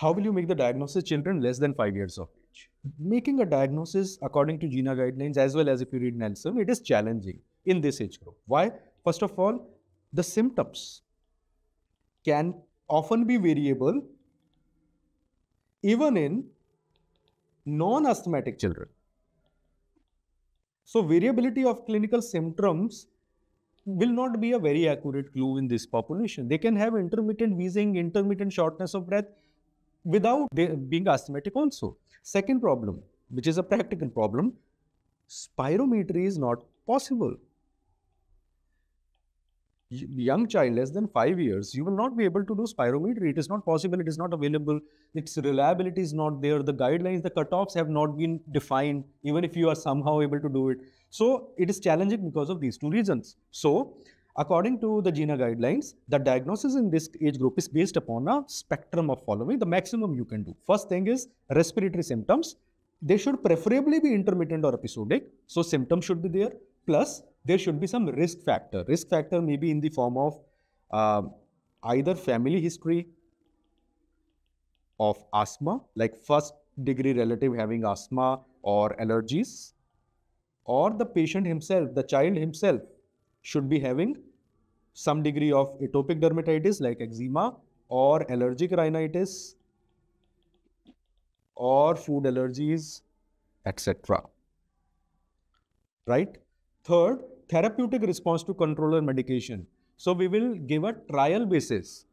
How will you make the diagnosis children less than five years of age? Making a diagnosis according to GINA guidelines as well as if you read Nelson, it is challenging in this age group. Why? First of all, the symptoms can often be variable even in non-asthmatic children. So variability of clinical symptoms will not be a very accurate clue in this population. They can have intermittent wheezing, intermittent shortness of breath without being asthmatic also. Second problem, which is a practical problem, spirometry is not possible young child less than five years, you will not be able to do spirometry. It is not possible. It is not available. Its reliability is not there. The guidelines, the cutoffs have not been defined, even if you are somehow able to do it. So it is challenging because of these two reasons. So according to the GINA guidelines, the diagnosis in this age group is based upon a spectrum of following, the maximum you can do. First thing is respiratory symptoms. They should preferably be intermittent or episodic. So symptoms should be there. Plus there should be some risk factor. Risk factor may be in the form of uh, either family history of asthma, like first degree relative having asthma or allergies, or the patient himself, the child himself should be having some degree of atopic dermatitis like eczema or allergic rhinitis or food allergies, etc. Right? Third, therapeutic response to controller medication. So we will give a trial basis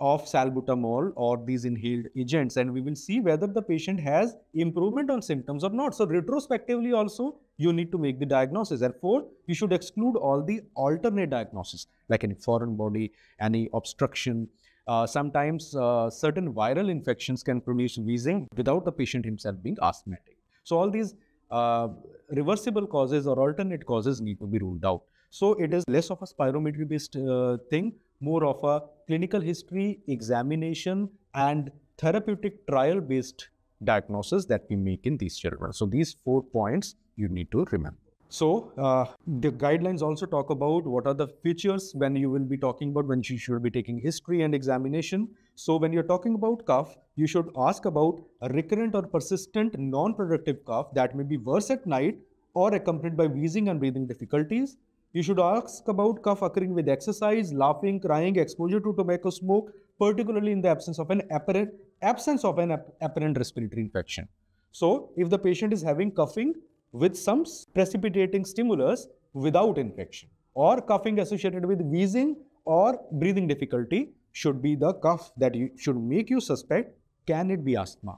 of salbutamol or these inhaled agents and we will see whether the patient has improvement on symptoms or not. So retrospectively also you need to make the diagnosis Therefore, you should exclude all the alternate diagnosis like any foreign body, any obstruction. Uh, sometimes uh, certain viral infections can produce wheezing without the patient himself being asthmatic. So all these uh, reversible causes or alternate causes need to be ruled out. So it is less of a spirometry based uh, thing, more of a clinical history, examination and therapeutic trial based diagnosis that we make in these children. So these four points you need to remember. So uh, the guidelines also talk about what are the features when you will be talking about when you should be taking history and examination. So when you're talking about cough, you should ask about a recurrent or persistent non-productive cough that may be worse at night or accompanied by wheezing and breathing difficulties. You should ask about cough occurring with exercise, laughing, crying, exposure to tobacco smoke, particularly in the absence of an apparent absence of an apparent respiratory infection. So if the patient is having coughing with some precipitating stimulus without infection or coughing associated with wheezing or breathing difficulty should be the cough that you should make you suspect can it be asthma.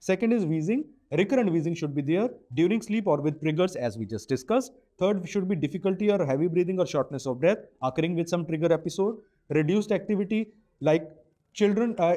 Second is wheezing. Recurrent wheezing should be there during sleep or with triggers as we just discussed. Third should be difficulty or heavy breathing or shortness of breath occurring with some trigger episode. Reduced activity like children uh,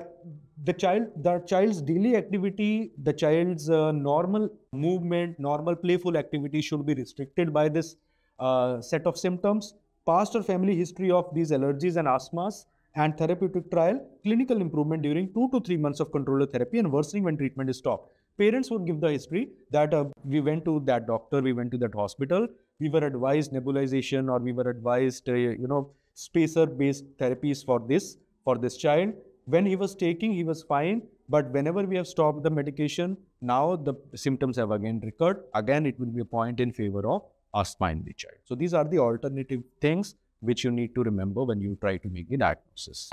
the child the child's daily activity the child's uh, normal movement normal playful activity should be restricted by this uh, set of symptoms past or family history of these allergies and asthmas and therapeutic trial clinical improvement during 2 to 3 months of controller therapy and worsening when treatment is stopped parents would give the history that uh, we went to that doctor we went to that hospital we were advised nebulization or we were advised uh, you know spacer based therapies for this for this child. When he was taking, he was fine. But whenever we have stopped the medication, now the symptoms have again recurred. Again, it will be a point in favor of asthma in the child. So these are the alternative things which you need to remember when you try to make the diagnosis.